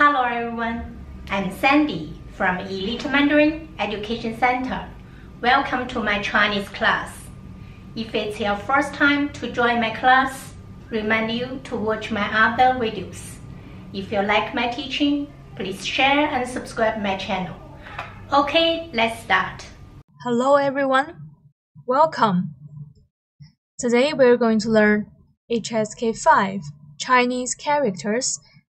Hello everyone, I'm Sandy from Elite Mandarin Education Center. Welcome to my Chinese class. If it's your first time to join my class, remind you to watch my other videos. If you like my teaching, please share and subscribe my channel. Okay, let's start. Hello everyone, welcome. Today we're going to learn HSK5 Chinese characters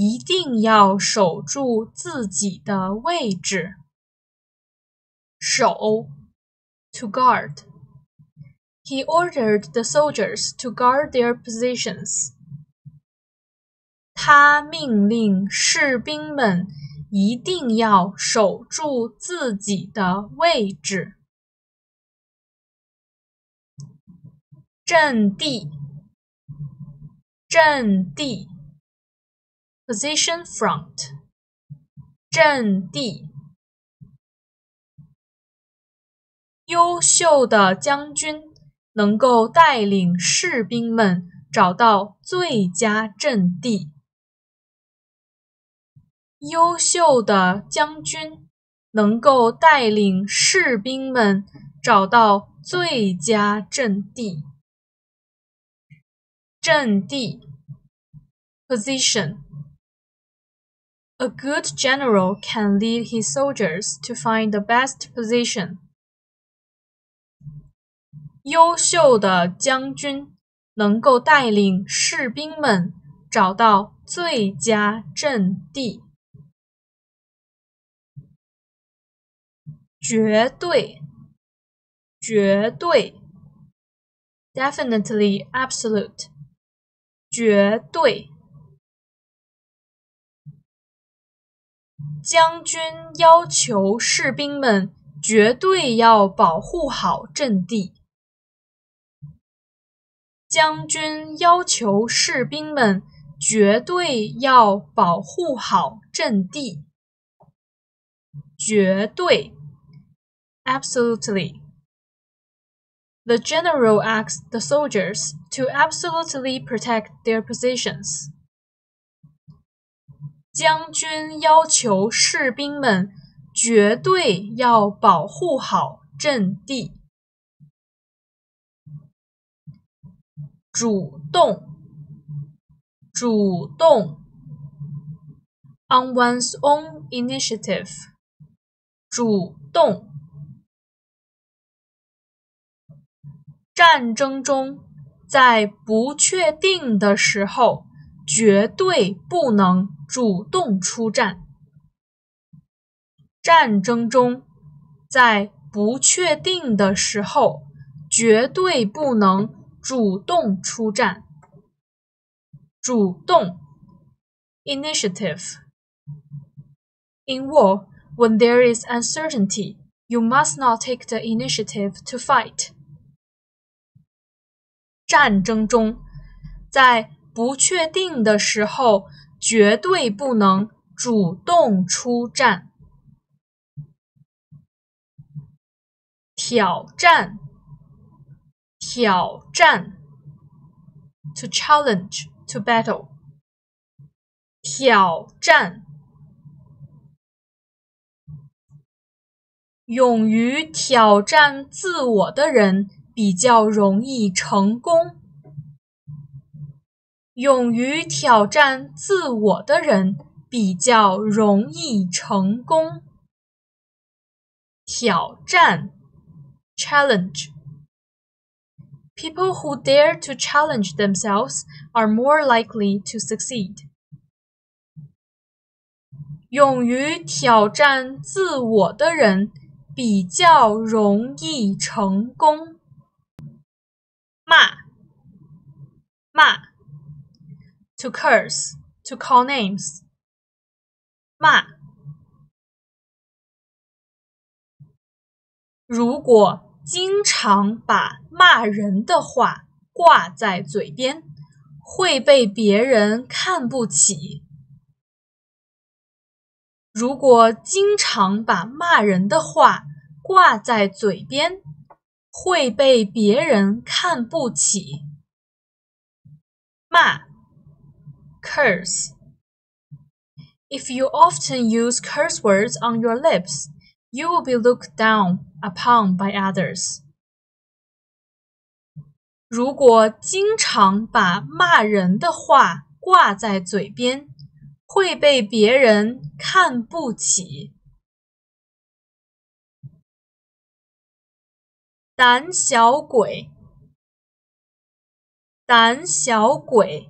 一定要守住自己的位置。守，to guard。He ordered the soldiers to guard their positions。他命令士兵们一定要守住自己的位置。阵地，阵地。Position front，阵地。优秀的将军能够带领士兵们找到最佳阵地。优秀的将军能够带领士兵们找到最佳阵地。阵地，position。 A good general can lead his soldiers to find the best position. 优秀的将军能够带领士兵们找到最佳阵地。绝对，绝对，definitely absolute，绝对。 将军要求士兵们绝对要保护好阵地。将军要求士兵们绝对要保护好阵地。绝对，absolutely。The general asked the soldiers to absolutely protect their positions. 将军要求士兵们绝对要保护好阵地。主动，主动，on one's own initiative。主动。战争中，在不确定的时候，绝对不能。主动出战。战争中，在不确定的时候，绝对不能主动出战。主动，initiative。In war, when there is uncertainty, you must not take the initiative to fight。战争中，在 不确定的时候。绝对不能主动出战。挑战，挑战，to challenge to battle。挑战，勇于挑战自我的人比较容易成功。勇于挑战自我的人比较容易成功。挑战，challenge。People who dare to challenge themselves are more likely to succeed. 勇于挑战自我的人比较容易成功。骂，骂。to curse, to call names. 骂。如果经常把骂人的话挂在嘴边，会被别人看不起。如果经常把骂人的话挂在嘴边，会被别人看不起。骂。，curse。If you often use curse words on your lips, you will be looked down upon by others. 如果经常把骂人的话挂在嘴边，会被别人看不起。胆小鬼，胆小鬼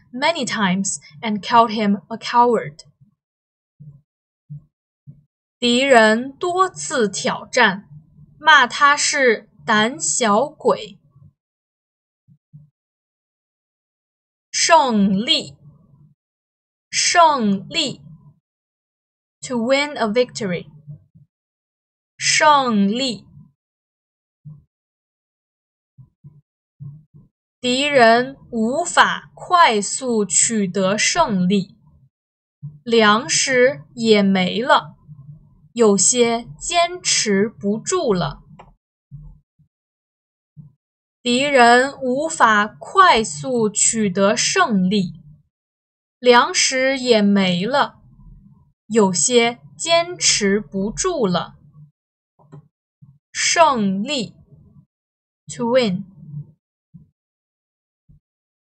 many times and called him a coward. 敌人多次挑战，骂他是胆小鬼。胜利。胜利，to win a victory。胜利， 敌人无法快速取得胜利，粮食也没了，有些坚持不住了。敌人无法快速取得胜利。粮食也没了，有些坚持不住了。胜利，to win。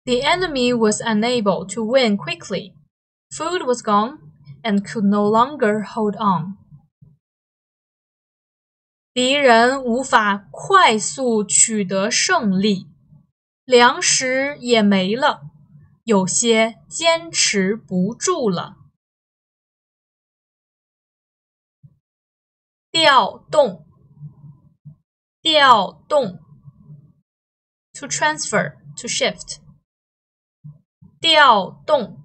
The enemy was unable to win quickly. Food was gone and could no longer hold on. 敌人无法快速取得胜利，粮食也没了。有些坚持不住了。调动，调动，to transfer to shift。 调动，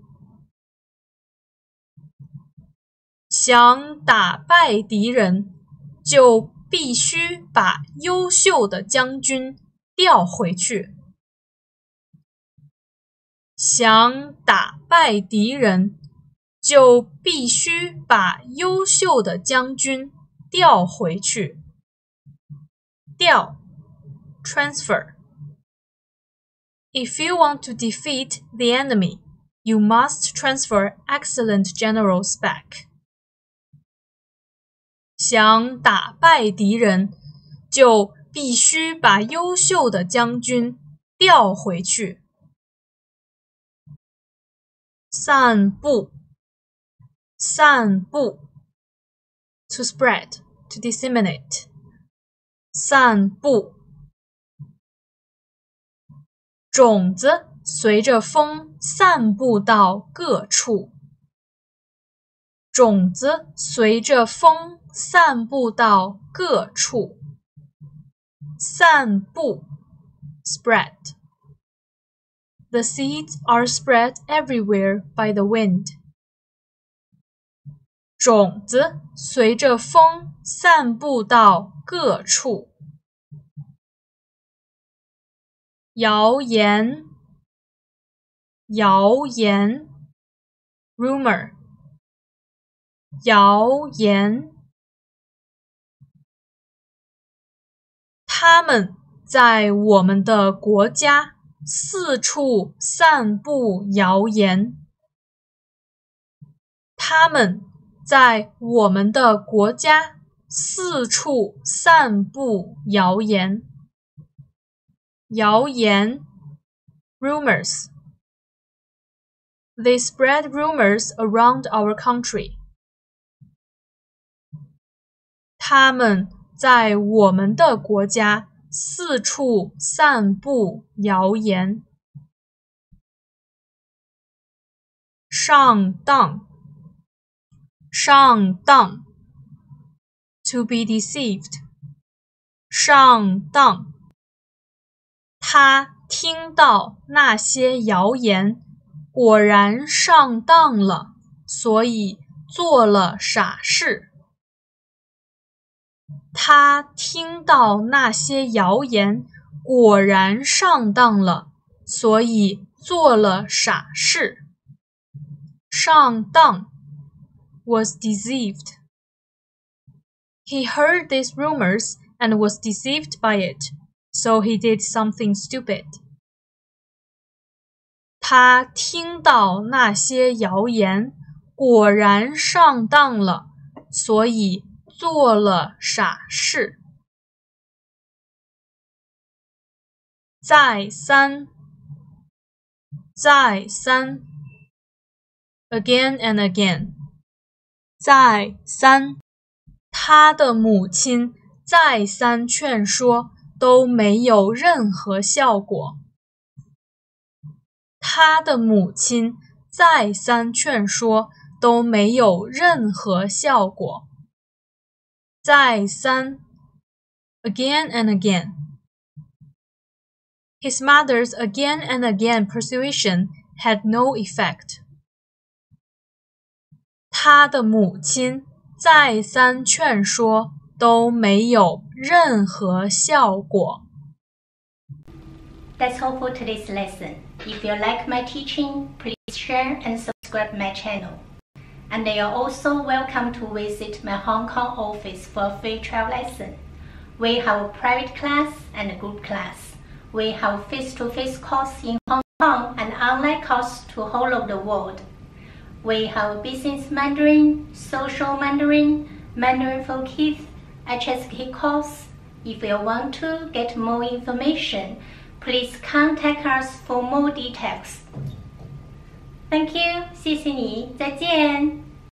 想打败敌人，就必须把优秀的将军调回去。想打败敌人，就必须把优秀的将军调回去。调，transfer。If you want to defeat the enemy, you must transfer excellent generals back. 想打败敌人，就必须把优秀的将军调回去。散布，散布，to spread, to disseminate，散布。 种子随着风散布到各处。种子随着风散布到各处。散布，spread。The seeds are spread everywhere by the wind. 种子随着风散布到各处。谣言，谣言，rumor，谣言。他们在我们的国家。四处散布谣言，他们在我们的国家四处散布谣言。谣言，rumors。They spread rumors around our country。他们在我们的国家 四处散布谣言。上当，上当，to be deceived。上当， 他听到那些谣言，果然上当了，所以做了傻事。他听到那些谣言，果然上当了，所以做了傻事。上当 was deceived. He heard these rumors and was deceived by it, so he did something stupid. 他听到那些谣言，果然上当了，所以做了傻事。再三，再三。again and again。再三，他的母亲再三劝说都没有任何效果。他的母亲再三劝说都没有任何效果。再三，again and again。His mother's again and again persuasion had no effect. 他的母亲再三劝说都没有任何效果。That's all for today's lesson. If you like my teaching, please share and subscribe my channel. And you are also welcome to visit my Hong Kong office for a free trial lesson. We have a private class and a group class. We have face-to-face -face course in Hong Kong and online course to whole of the world. We have Business Mandarin, Social Mandarin, Mandarin for Kids, HSK course. If you want to get more information, please contact us for more details. Thank you，谢谢你，再见。